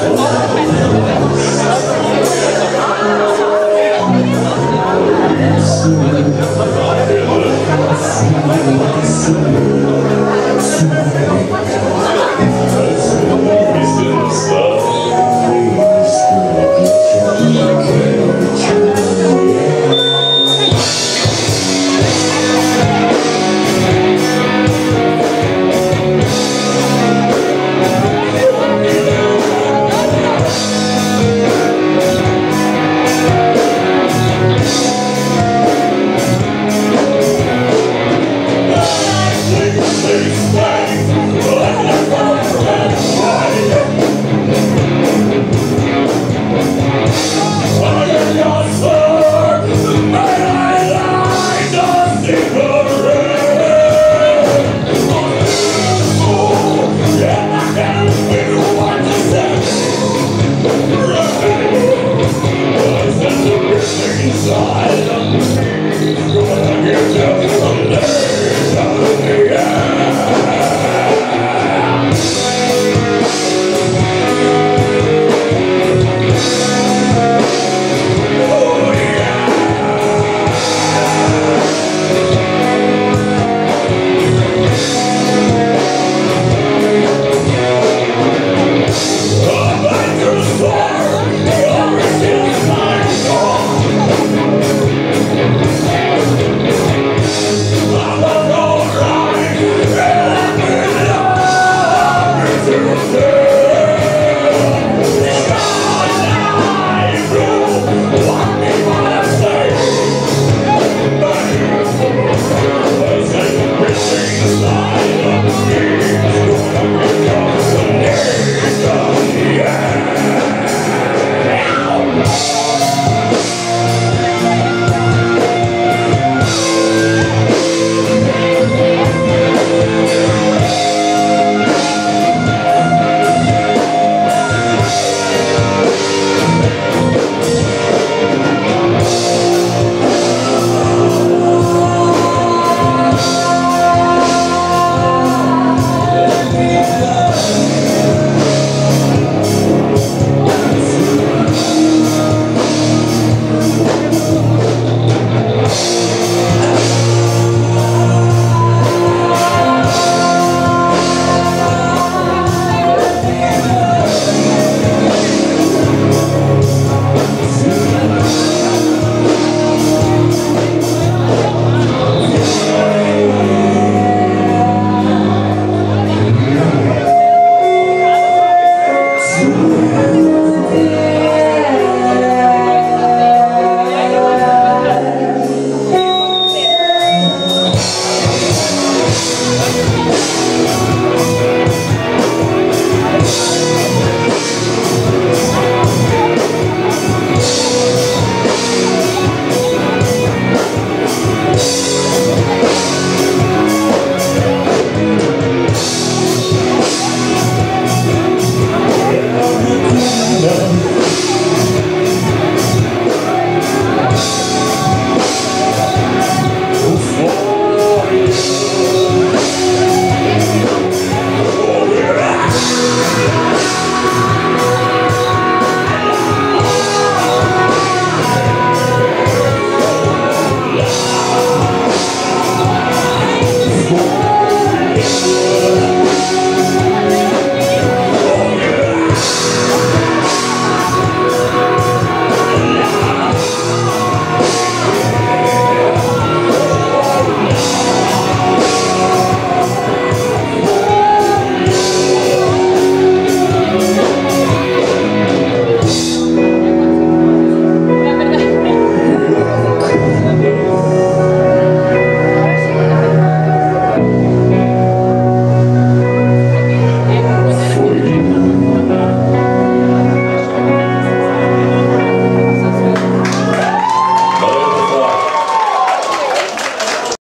Deus.